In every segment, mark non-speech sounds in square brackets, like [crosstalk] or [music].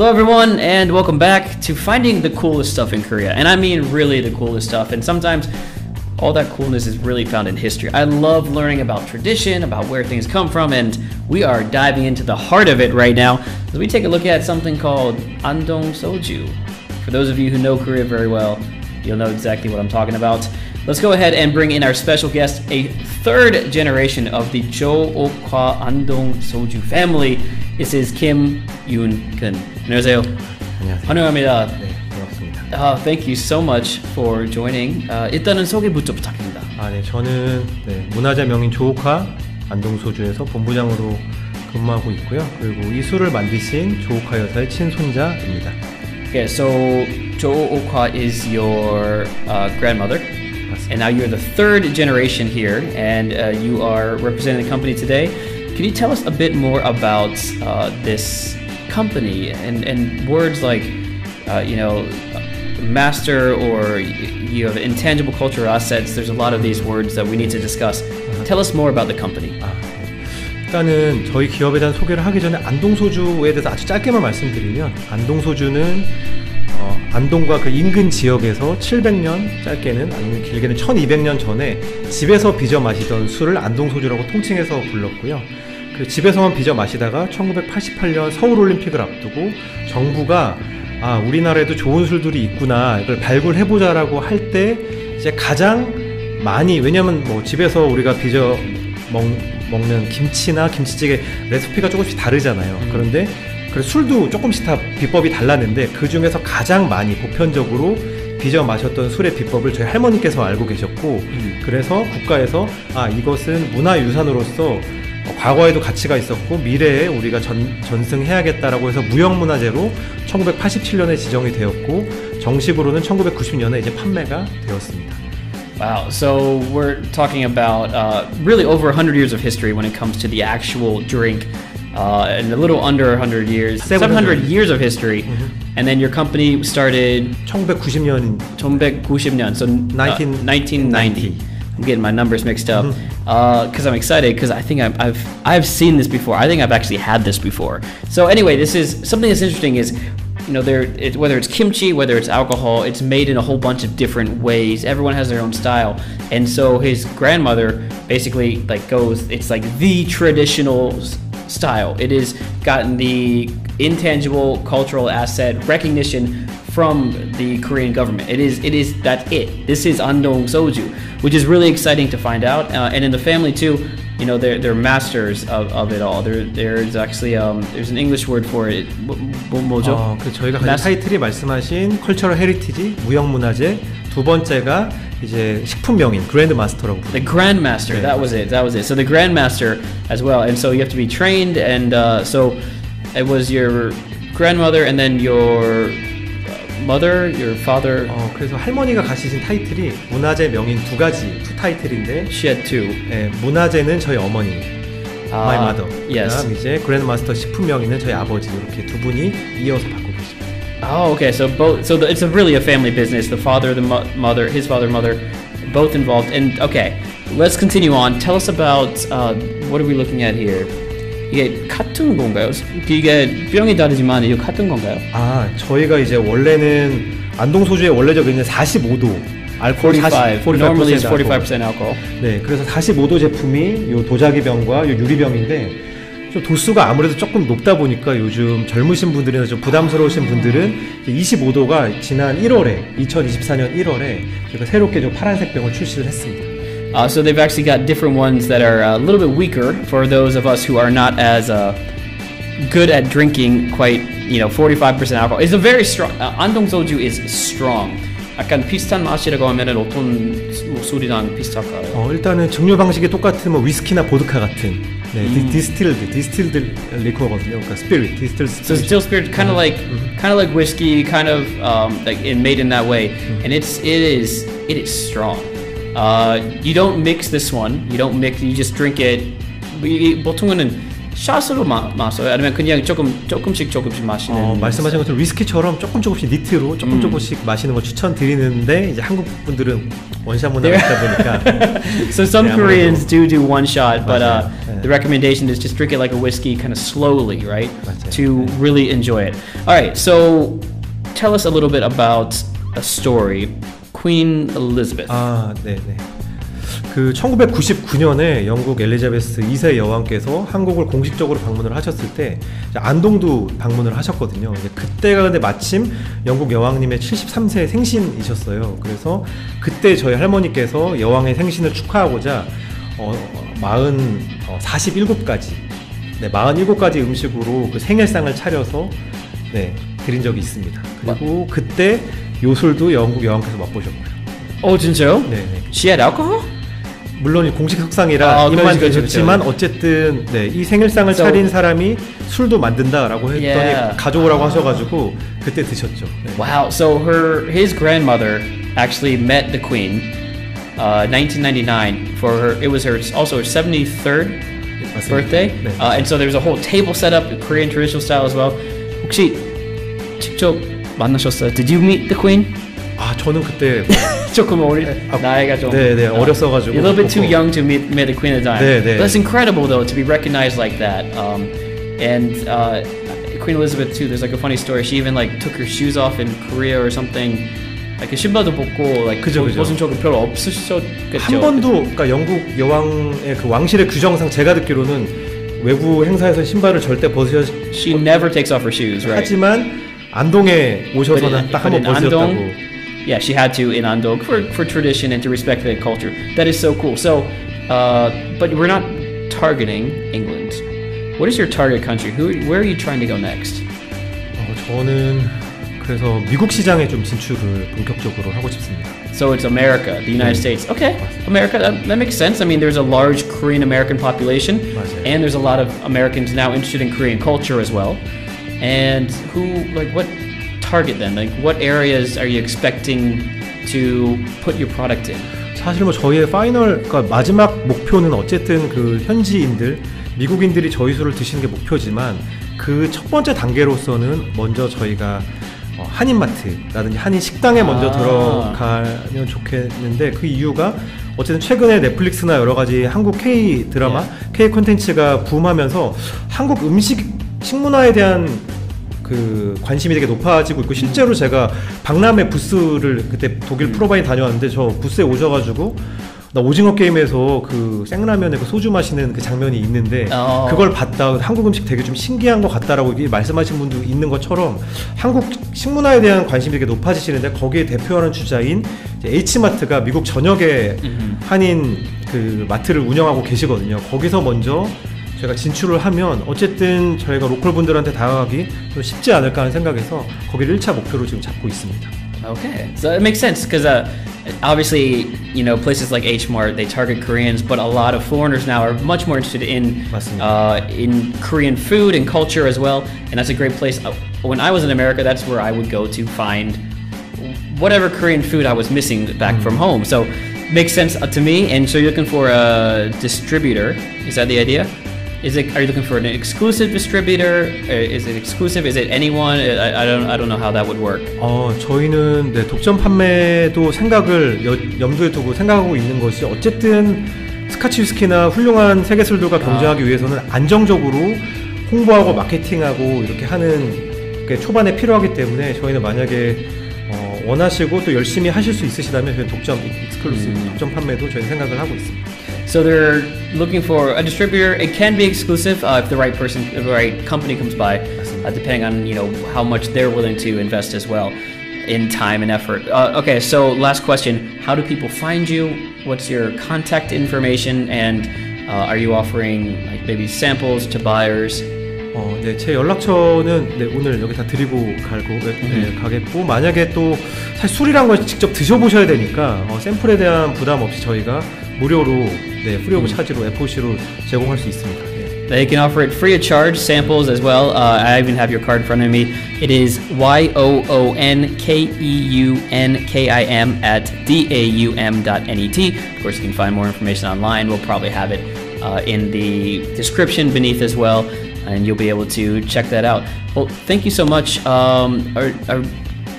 Hello, everyone, and welcome back to finding the coolest stuff in Korea. And I mean, really, the coolest stuff. And sometimes all that coolness is really found in history. I love learning about tradition, about where things come from, and we are diving into the heart of it right now as we take a look at something called Andong Soju. For those of you who know Korea very well, you'll know exactly what I'm talking about. Let's go ahead and bring in our special guest, a third generation of the Cho Ok-hwa Andong Soju family. This is Kim Yoon Kun. 안녕하세요. 안녕하세요. 환영합니다. 네, 반갑습니다. Uh, thank you so much for joining. Uh, 일단은 소개부터 부탁드립니다. 아, 네, 저는 네, 문화재 명인 조옥화 안동소주에서 본부장으로 근무하고 있고요. 그리고 이 술을 만드신 조옥화 여사의 친손자입니다. Okay, so Jo Okwa is your uh, grandmother, and now you're the third generation here, and uh, you are representing the company today. Can you tell us a bit more about uh, this company and, and words like, uh, you know, master or you have intangible cultural assets? There's a lot of these words that we need to discuss. Tell us more about the company. 아, 네. 일단은 저희 기업에 대한 소개를 하기 전에 안동소주에 대해서 아주 짧게만 말씀드리면 안동소주는 어, 안동과 그 인근 지역에서 700년 짧게는 아니면 길게는 1200년 전에 집에서 빚어 마시던 술을 안동소주라고 통칭해서 불렀고요. 그 집에서만 빚어 마시다가 1988년 서울올림픽을 앞두고 정부가 아 우리나라에도 좋은 술들이 있구나 이걸 발굴해보자라고 할 때 이제 가장 많이 왜냐면 뭐 집에서 우리가 빚어 먹, 먹는 김치나 김치찌개 레시피가 조금씩 다르잖아요. 그런데 그 술도 조금씩 다 비법이 달랐는데 그 중에서 가장 많이 보편적으로 빚어 마셨던 술의 비법을 저희 할머니께서 알고 계셨고 그래서 국가에서 아 이것은 문화유산으로서 어, 과거에도 가치가 있었고 미래에 우리가 전, 전승해야겠다라고 해서 무형문화재로 1987년에 지정이 되었고 정식으로는 1990년에 이제 판매가 되었습니다. Wow. So we're talking about uh, really over 100 years of history when it comes to the actual drink, uh, and a little under 100 years, 700 700 years of history. And then your company started 1990년 1990년, so uh, 19 1990. I'm getting my numbers mixed up uh, because I'm excited because I think I've, I've I've seen this before. I think I've actually had this before. So anyway, this is something that's interesting. Is you know there it, whether it's kimchi, whether it's alcohol, it's made in a whole bunch of different ways. Everyone has their own style, and so his grandmother basically like goes. It's like the traditional style. It is gotten the intangible cultural asset recognition from the Korean government. It is it is that's it. This is Andong Soju, which is really exciting to find out. Uh, and in the family too, you know, they're they're masters of, of it all. There there's actually um there's an English word for it. 뭐, 뭐, 뭐죠? 어, 그 저희가 가진 마스- 타이틀이 말씀하신 컬처럴 헤리티지 무형문화재 두 번째가 이제 식품명인 그랜드 마스터라고 The 부릅니다. grandmaster. Yeah. That was it. That was it. So the grandmaster as well, and so you have to be trained. And uh, so it was your grandmother, and then your uh, mother, your father. 어, 그래서 할머니가 가지신 타이틀이 문화재 명인 두 가지 두 타이틀인데 She had two. 예, 문화재는 저희 어머니 마이 아, 마더 yes. 그다음 이제 그랜드 마스터 식품명인은 저희 아버지 이렇게 두 분이 이어서 받고 계십니다. Oh, okay. So both. So the, it's a really a family business. The father, the mo- mother, his father, mother, both involved. And okay, let's continue on. Tell us about uh, what are we looking at here? 이게 같은 건가요? 이게 병이 다르지만 이거 같은 건가요? 아 저희가 이제 원래는 안동 소주의 원래적 의미는 45도 알코올 45. 40, Normally it's 45% 45% alcohol. 네, 그래서 45도 제품이 요 도자기 병과 요 유리 병인데 좀 도수가 아무래도 조금 높다 보니까 요즘 젊으신 분들이나 좀 부담스러우신 분들은 25도가 지난 1월에 2024년 1월에 저희가 새롭게 좀 파란색 병을 출시를 했습니다. Uh, so they've actually got different ones that are a little bit weaker for those of us who are not as uh, good at drinking quite, you know, 45% alcohol. It's a very strong, uh, Andong Soju is strong. 약간 비슷한 맛이라고 하면은 어떤 목소리랑 비슷할까요? 어, 일단은 증류 방식이 똑같은 뭐 위스키나 보드카 같은 네, 디, 디스틸드, 디스틸드 리코거든요. 그러니까 스피릿, 디스틸 So 스피릿. still spirit, kind of like, kind of like whiskey, kind of um, like in, made in that way, and it's it is it is strong. Uh, you don't mix this one. You don't mix. You just drink it. 이- 이 보통은 샷으로 마, 마셔요? 아니면 그냥 조금 조금씩 조금씩 마시는? 어, 말씀하신 것처럼 위스키처럼 조금 조금씩 니트로 조금 음. 조금씩 마시는 걸 추천드리는데 이제 한국 분들은 원샷 문화가 있다 보니까 [laughs] So some Yeah, I'm gonna Koreans go- do do one shot, but uh, 맞아요. 네. the recommendation is just drink it like a whiskey, kind of slowly, right? 맞아요. To really enjoy it. All right, so tell us a little bit about a story, Queen Elizabeth. 아, 네, 네. 그 1999년에 영국 엘리자베스 2세 여왕께서 한국을 공식적으로 방문을 하셨을 때 안동도 방문을 하셨거든요. 그때가 근데 마침 영국 여왕님의 73세 생신이셨어요. 그래서 그때 저희 할머니께서 여왕의 생신을 축하하고자 어, 40, 어, 47가지, 네, 47가지 음식으로 그 생일상을 차려서 네, 드린 적이 있습니다. 그리고 그때 요술도 영국 여왕께서 맛보셨고요. oh, 진짜요? 네, 네. Had alcohol? 물론 이 공식 석상이라 아, 입만 그렇죠, 그렇죠, 계셨지만 그렇죠. 어쨌든 네, 이 생일상을 So- 차린 사람이 술도 만든다라고 했더니 Yeah. 가져오라고 하셔가지고 그때 드셨죠. 네. Wow. So her his grandmother actually met the Queen, uh, 1999 for her. It was her also her 73rd 맞습니다. birthday. 네. Uh, and so there's a whole table set up, Korean traditional style as well. 혹시 직접 만나셨어요? Did you meet the Queen? 아 저는 그때 조금 어리 아, 나이가 좀 네, 네, 어, 어렸어가지고 a little bit too young to meet, meet the Queen at the time. 네, 네. But that's incredible though to be recognized like that. Um, and uh, Queen Elizabeth too. There's like a funny story. She even like took her shoes off in Korea or something. Like 신발도 벗고 like 그죠, 그죠. 벗은 적이 별로 없으셨겠죠. 한 번도 그러니까 영국 여왕의 그 왕실의 규정상 제가 듣기로는 외부 행사에서 신발을 절대 벗으셨 She never takes off her shoes, right? 하지만 안동에 But 오셔서는 in- 딱 but 한 번 in 벗으셨다고. Andong, yeah, she had to in Andong for, for tradition and to respect the culture. That is so cool. So, uh, but we're not targeting England. What is your target country? Who, where are you trying to go next? 어, 저는 그래서 미국 시장에 좀 진출을 본격적으로 하고 싶습니다. So it's America, the United 네. States. Okay, America, that, that makes sense. I mean, there's a large Korean American population, 맞아요. and there's a lot of Americans now interested in Korean culture as well. And who, like, what target then? Like, what areas are you expecting to put your product in? 사실 뭐 저희의 파이널 그러니까 마지막 목표는 어쨌든 그 현지인들 미국인들이 저희 술을 드시는 게 목표지만 그 첫 번째 단계로서는 먼저 저희가 어, 한인마트라든지 한인 식당에 먼저 아. 들어가면 좋겠는데 그 이유가 어쨌든 최근에 넷플릭스나 여러 가지 한국 K 드라마, K 콘텐츠가 붐하면서 한국 음식 식문화에 대한 그 관심이 되게 높아지고 있고 실제로 제가 박람회 부스를 그때 독일 프로바인 다녀왔는데 저 부스에 오셔가지고 나 오징어 게임에서 그 생라면에 그 소주 마시는 그 장면이 있는데 어. 그걸 봤다 한국 음식 되게 좀 신기한 것 같다라고 말씀하신 분도 있는 것처럼 한국 식문화에 대한 관심이 되게 높아지시는데 거기에 대표하는 주자인 H마트가 미국 전역에 한인 그 마트를 운영하고 계시거든요. 거기서 먼저 저희가 진출을 하면 어쨌든 저희가 로컬 분들한테 다가가기 좀 쉽지 않을까 하는 생각에서 거기를 1차 목표로 지금 잡고 있습니다. Okay, so it makes sense because uh, obviously, you know, places like H Mart they target Koreans, but a lot of foreigners now are much more interested in 맞습니다. uh, in Korean food and culture as well, and that's a great place. Uh, When I was in America, that's where I would go to find whatever Korean food I was missing back from home. So, makes sense uh, to me. And so, you're looking for a distributor. Is that the idea? Is it? Are you looking for an exclusive distributor? Uh, Is it exclusive? Is it anyone? I, I don't. I don't know how that would work. 어, 저희는 네, 독점 판매도 생각을 여- 염두에 두고 생각하고 있는 것이 어쨌든 스카치 위스키나 훌륭한 세계 술들과 경쟁하기 위해서는 안정적으로 홍보하고 마케팅하고 이렇게 하는 게 초반에 필요하기 때문에 저희는 만약에 어, 원하시고 또 열심히 하실 수 있으시다면 저희 독점 익스클루시브 독점 판매도 저희 생각을 하고 있습니다. So they're looking for a distributor. It can be exclusive uh, if the right person, if the right company comes by, uh, depending on you know how much they're willing to invest as well in time and effort. Uh, okay, so last question: How do people find you? What's your contact information? And uh, are you offering like maybe samples to buyers? 어, 네, 제 연락처는 네, 오늘 여기 다 드리고 갈고 네, 가겠고 만약에 또 사실 술이란 걸 직접 드셔보셔야 되니까 어, 샘플에 대한 부담 없이 저희가 무료로 네, 프리 오브 차지로 FOC로 제공할 수 있습니다. 네. They can offer it free of charge, samples as well. Uh, I even have your card in front of me. It is Y O O N K E U N K I M at D A U M dot N E T. Of course, you can find more information online. We'll probably have it uh, in the description beneath as well, and you'll be able to check that out. Well, thank you so much. Um, are, are,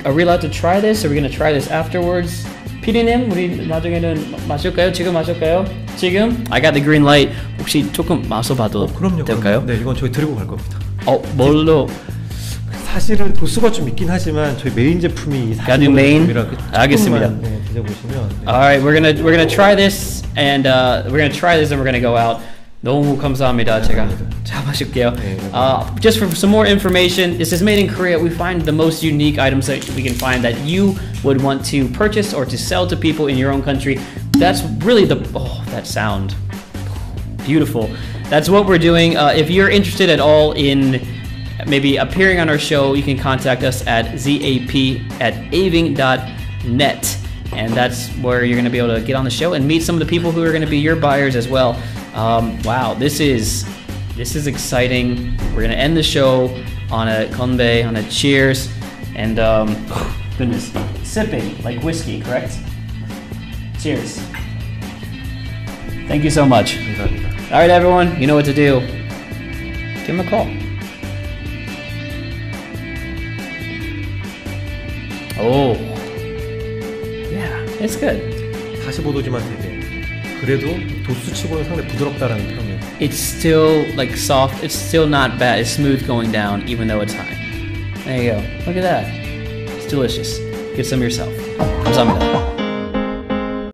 are we allowed to try this? Are we going to try this afterwards? 피디님, 우리 나중에는 마실까요? 지금 마실까요? 지금? I got the green light. 혹시 조금 마셔봐도 그럼요. 될까요? 그럼요. 네, 이건 저희 들고 갈 겁니다. 어, 뭘로? 사실은 도수가 좀 있긴 하지만 저희 메인 제품이 가드 메인? 알겠습니다. 네, 드셔보시면 네. All right, we're gonna we're gonna try this, and uh, we're gonna try this, and we're gonna go out. 너무 감사합니다. 제가 잘 마실게요. 네, Uh, just for some more information, this is made in Korea. We find the most unique items that we can find that you would want to purchase or to sell to people in your own country. That's really the oh that sound beautiful. That's what we're doing. Uh, if you're interested at all in maybe appearing on our show, you can contact us at zap at aving.net. And that's where you're going to be able to get on the show and meet some of the people who are going to be your buyers as well. Um, wow, this is this is exciting. We're going to end the show on a konbe, on a cheers, and um, [laughs] goodness, sipping like whiskey, correct? Cheers. Thank you so much. 감사합니다. All right, everyone, you know what to do. Give him a call. Oh, yeah, it's good. 45도지만 되게 그래도 도수치고는 상당히 부드럽다라는 평이. It's still like soft. It's still not bad. It's smooth going down, even though it's high. There you go. Look at that. It's delicious. Get some yourself. 감사합니다.